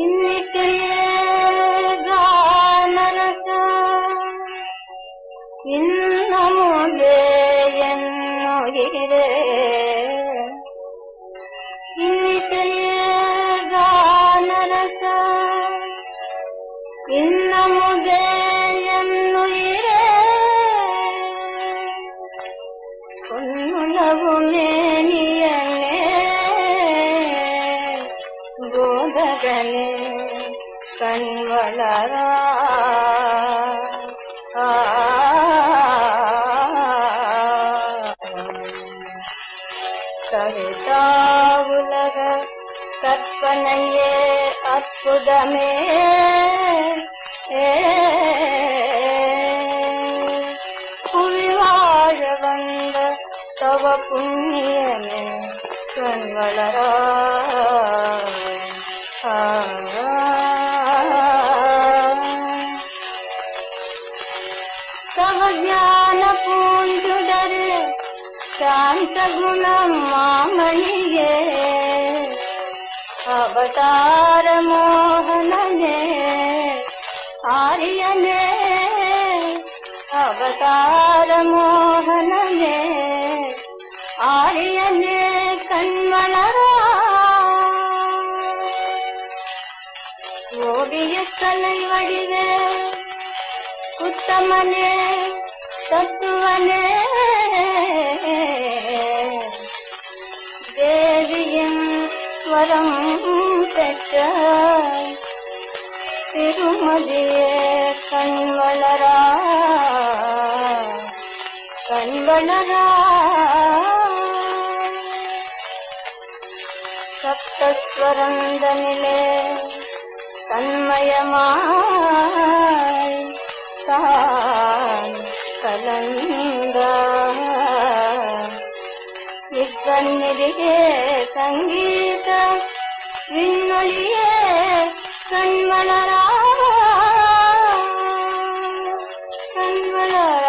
ഇന്നിട്ടില്ലേ മനസ്സ ഇന്ന് இன்னமுதே என்னுயிரே. பொன்னுலகு மேனியனே கோதகனே கண்வளரா ஆ. கவிதாவுலக கற்பனையே. அற்புதமே. புவி வாழ வந்த தவ புண்ணியமே கண்வளரா தவ சவஞான பூஞ்சுடரு சாந்த குணம்மா அவதார மோகனே ஆரியனே அவதார மோகனே ஆரியனே கண்மலரா ஓவிய கலை வடிவே உத்தமனே தத்துவனே. வரம் பெற்ற திருமதியே கண்வளரா கண்வளரா சப்தஸ்வரந்தனிலே தன்மயமாய் தான் கலந்தா ಕಣ್ಣಿಗೆ ಸಂಗೀತ ನಿನ್ನೊಳಿಗೆ ಕಣ್ಮಲರ ಕಣ್ಮಲರ